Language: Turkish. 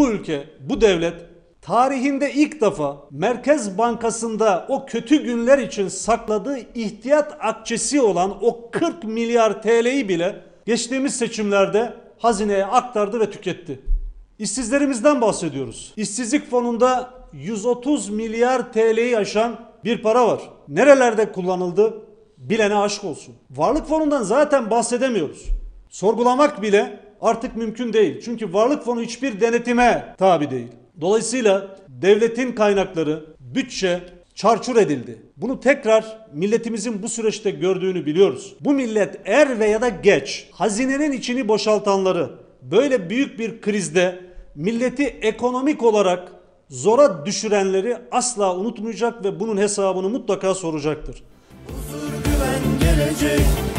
bu ülke, bu devlet tarihinde ilk defa Merkez Bankası'nda o kötü günler için sakladığı ihtiyat akçesi olan o 40 milyar TL'yi bile geçtiğimiz seçimlerde hazineye aktardı ve tüketti. İşsizlerimizden bahsediyoruz. İşsizlik fonunda 130 milyar TL'yi aşan bir para var. Nerelerde kullanıldı? Bilene aşk olsun. Varlık fonundan zaten bahsedemiyoruz. Sorgulamak bile artık mümkün değil. Çünkü varlık fonu hiçbir denetime tabi değil. Dolayısıyla devletin kaynakları, bütçe çarçur edildi. Bunu tekrar milletimizin bu süreçte gördüğünü biliyoruz. Bu millet er ve ya da geç hazinenin içini boşaltanları böyle büyük bir krizde milleti ekonomik olarak zora düşürenleri asla unutmayacak ve bunun hesabını mutlaka soracaktır. Huzur güven gelecek